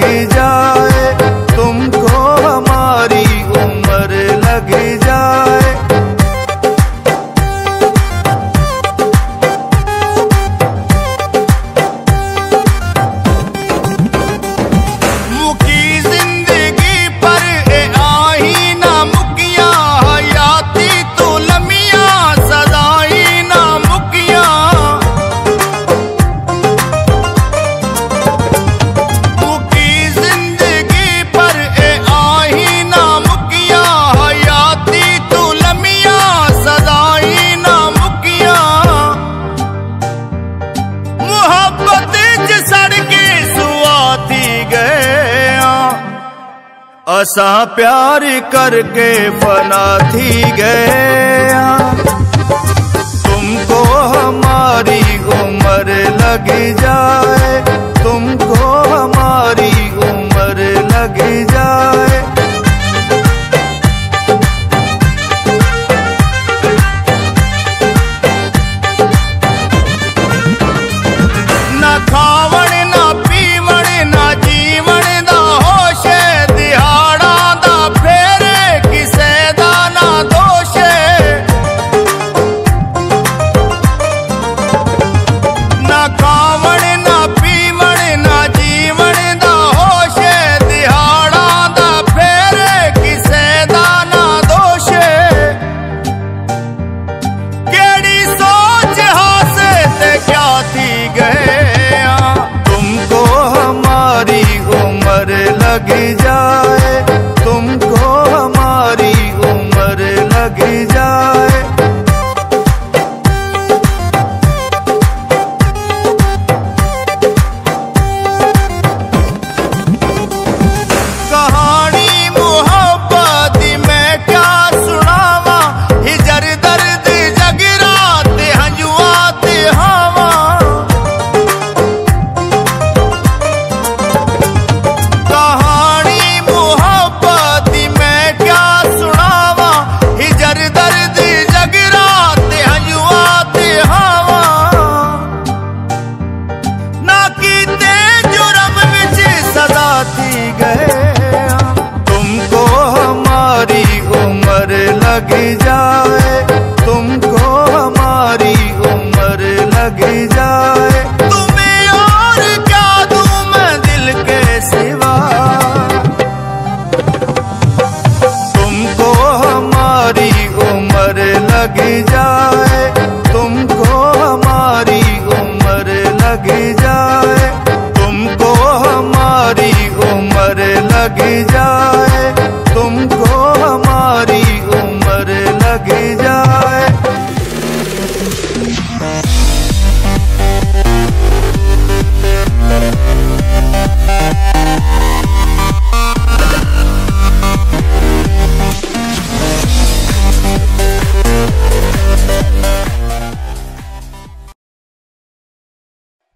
जागे जा असा प्यार करके फना थी गया। agredir. लग जाए तुमको हमारी उम्र लग जाए तुमको हमारी उम्र लग जाए।